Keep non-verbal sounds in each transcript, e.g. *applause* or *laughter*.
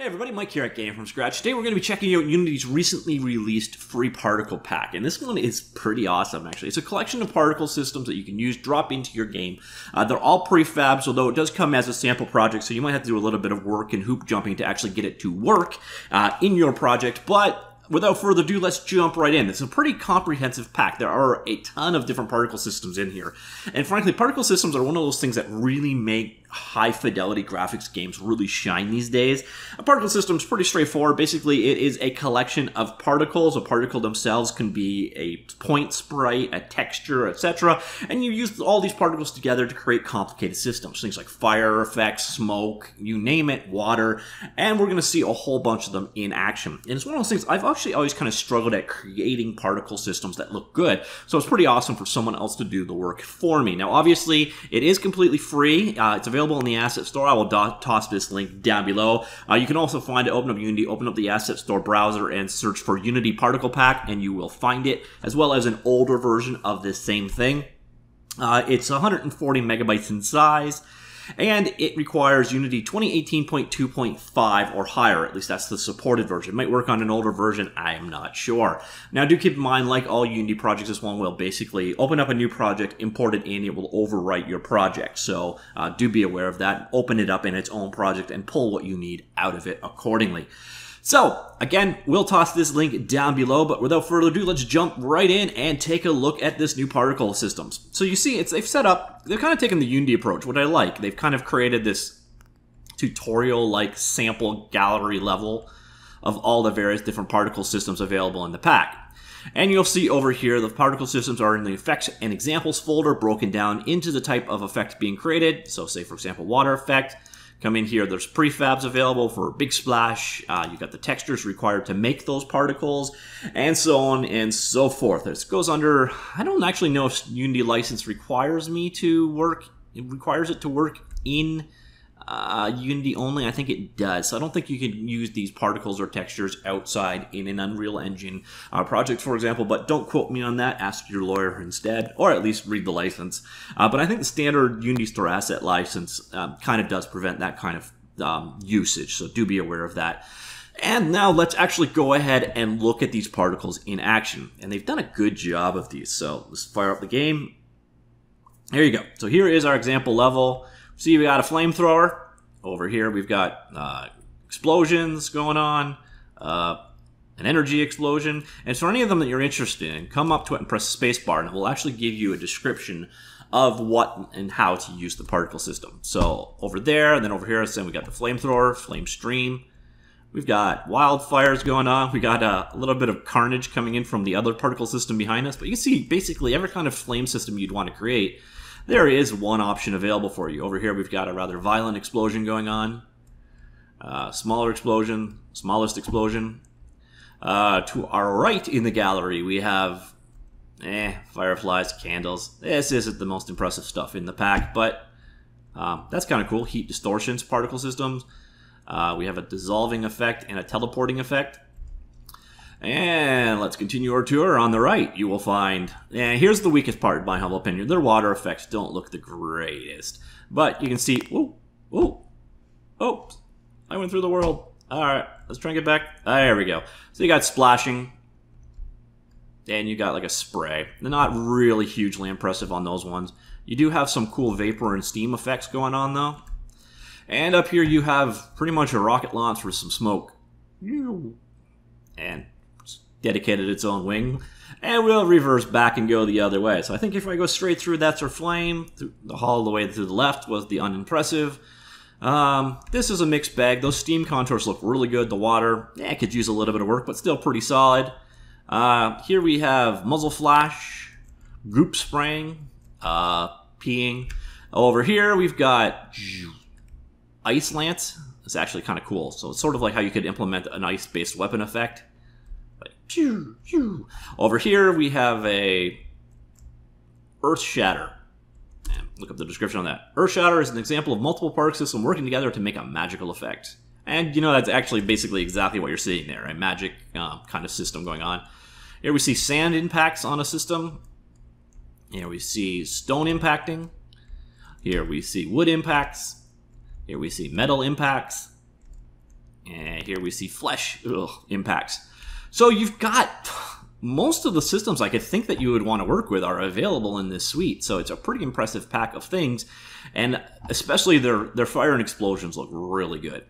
Hey everybody, Mike here at Game From Scratch. Today we're going to be checking out Unity's recently released free particle pack, and this one is pretty awesome actually. It's a collection of particle systems that you can use, drop into your game. Uh, they're all prefabs, although it does come as a sample project, so you might have to do a little bit of work and hoop jumping to actually get it to work uh, in your project, but without further ado, let's jump right in. It's a pretty comprehensive pack. There are a ton of different particle systems in here. And frankly, particle systems are one of those things that really make high fidelity graphics games really shine these days. A particle system is pretty straightforward. Basically, it is a collection of particles. A particle themselves can be a point sprite, a texture, etc. And you use all these particles together to create complicated systems. Things like fire effects, smoke, you name it, water. And we're going to see a whole bunch of them in action. And it's one of those things I've actually always kind of struggled at creating particle systems that look good. So it's pretty awesome for someone else to do the work for me. Now, obviously, it is completely free. Uh, it's available in the asset store. I will toss this link down below. Uh, you can also find it, open up Unity, open up the asset store browser and search for Unity Particle Pack and you will find it, as well as an older version of this same thing. Uh, it's 140 megabytes in size and it requires Unity 2018.2.5 or higher. At least that's the supported version. It might work on an older version. I am not sure. Now, do keep in mind, like all Unity projects, this one will basically open up a new project, import it in, it will overwrite your project. So uh, do be aware of that. Open it up in its own project and pull what you need out of it accordingly. So, again, we'll toss this link down below, but without further ado, let's jump right in and take a look at this new particle systems. So you see, it's they've set up, they've kind of taken the Unity approach, what I like. They've kind of created this tutorial-like sample gallery level of all the various different particle systems available in the pack. And you'll see over here the particle systems are in the effects and examples folder broken down into the type of effect being created. So say for example water effect, Come in here, there's prefabs available for Big Splash. Uh, you got the textures required to make those particles, and so on and so forth. This goes under, I don't actually know if Unity license requires me to work, it requires it to work in uh, Unity only? I think it does. So I don't think you can use these particles or textures outside in an Unreal Engine uh, project, for example, but don't quote me on that. Ask your lawyer instead, or at least read the license. Uh, but I think the standard Unity Store Asset license um, kind of does prevent that kind of um, usage, so do be aware of that. And now let's actually go ahead and look at these particles in action. And they've done a good job of these. So let's fire up the game. Here you go. So here is our example level. See, we got a flamethrower. Over here, we've got uh, explosions going on, uh, an energy explosion. And for any of them that you're interested in, come up to it and press spacebar, and it will actually give you a description of what and how to use the particle system. So over there, and then over here, then we got the flamethrower, flame stream. We've got wildfires going on. We got a little bit of carnage coming in from the other particle system behind us. But you can see basically every kind of flame system you'd want to create there is one option available for you. Over here, we've got a rather violent explosion going on. Uh, smaller explosion, smallest explosion. Uh, to our right in the gallery, we have eh, fireflies, candles. This isn't the most impressive stuff in the pack, but um, that's kind of cool. Heat distortions, particle systems. Uh, we have a dissolving effect and a teleporting effect. And let's continue our tour. On the right, you will find, and here's the weakest part, in my humble opinion. Their water effects don't look the greatest. But you can see, whoa, whoa, oh, I went through the world. All right, let's try and get back. There we go. So you got splashing, and you got like a spray. They're not really hugely impressive on those ones. You do have some cool vapor and steam effects going on though. And up here you have pretty much a rocket launch with some smoke. And dedicated its own wing, and we'll reverse back and go the other way. So I think if I go straight through, that's our flame. The all the way to the left was the unimpressive. Um, this is a mixed bag. Those steam contours look really good. The water, yeah, could use a little bit of work, but still pretty solid. Uh, here we have muzzle flash, goop spraying, uh, peeing. Over here we've got ice lance. It's actually kind of cool. So it's sort of like how you could implement an ice-based weapon effect. Over here we have a Earth Shatter. And look up the description on that. Earth Shatter is an example of multiple particle systems working together to make a magical effect. And you know that's actually basically exactly what you're seeing there, a magic uh, kind of system going on. Here we see sand impacts on a system. Here we see stone impacting. Here we see wood impacts. Here we see metal impacts. And here we see flesh ugh, impacts. So you've got *sighs* most of the systems I could think that you would want to work with are available in this suite. So it's a pretty impressive pack of things, and especially their their fire and explosions look really good.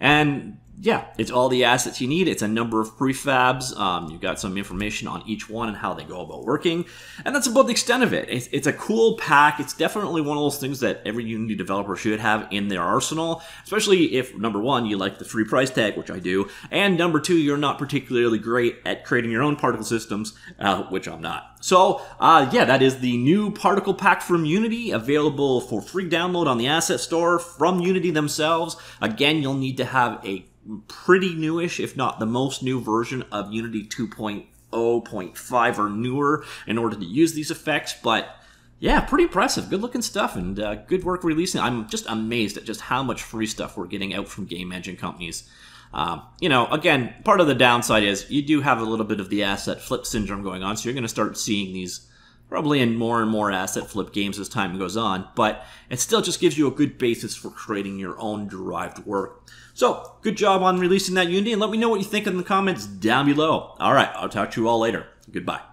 And yeah, it's all the assets you need. It's a number of prefabs. Um, you've got some information on each one and how they go about working. And that's about the extent of it. It's, it's, a cool pack. It's definitely one of those things that every Unity developer should have in their arsenal, especially if, number one, you like the free price tag, which I do, and number two, you're not particularly great at creating your own particle systems, uh, which I'm not. So, uh, yeah, that is the new particle pack from Unity, available for free download on the asset store from Unity themselves. Again, you'll need to have a pretty newish, if not the most new version of Unity 2.0.5 or newer in order to use these effects, but yeah, pretty impressive. Good looking stuff and uh, good work releasing. I'm just amazed at just how much free stuff we're getting out from game engine companies. Um, you know, again, part of the downside is you do have a little bit of the asset flip syndrome going on, so you're going to start seeing these probably in more and more asset flip games as time goes on, but it still just gives you a good basis for creating your own derived work. So, good job on releasing that Unity, and let me know what you think in the comments down below. All right, I'll talk to you all later. Goodbye.